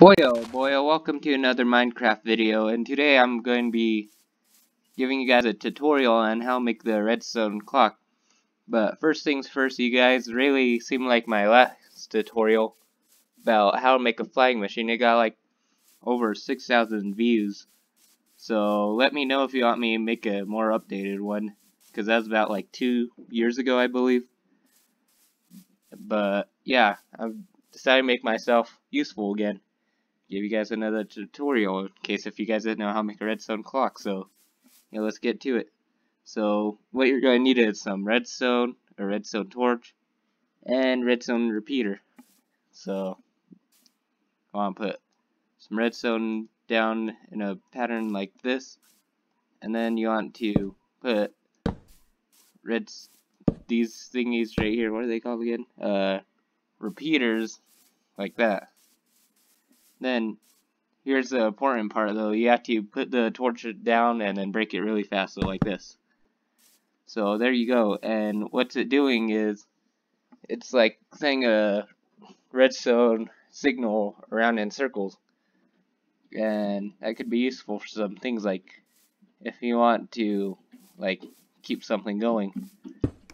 Boyo, boyo, welcome to another Minecraft video, and today I'm going to be giving you guys a tutorial on how to make the redstone clock. But first things first, you guys really seem like my last tutorial about how to make a flying machine. It got like over 6,000 views. So let me know if you want me to make a more updated one, because that was about like two years ago, I believe. But yeah, I've decided to make myself useful again give you guys another tutorial in case if you guys didn't know how to make a redstone clock. So, yeah, let's get to it. So, what you're going to need is some redstone, a redstone torch, and redstone repeater. So, I want to put some redstone down in a pattern like this, and then you want to put red these thingies right here. What are they called again? Uh, repeaters like that. Then, here's the important part though. You have to put the torch down and then break it really fast, so like this. So there you go. And what's it doing is, it's like saying a redstone signal around in circles. And that could be useful for some things like if you want to like keep something going.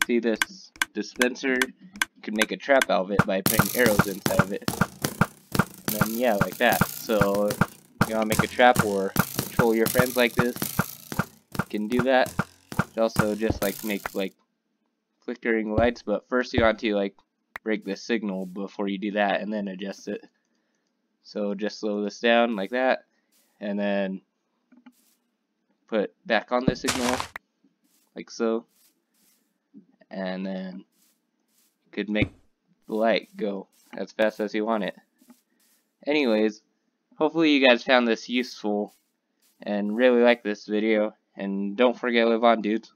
See this dispenser? You can make a trap out of it by putting arrows inside of it then yeah, like that. So you want to make a trap or control your friends like this, you can do that. You also just like make like flickering lights, but first you want to like break the signal before you do that and then adjust it. So just slow this down like that and then put back on the signal like so and then you could make the light go as fast as you want it. Anyways, hopefully you guys found this useful and really like this video. And don't forget live on, dudes.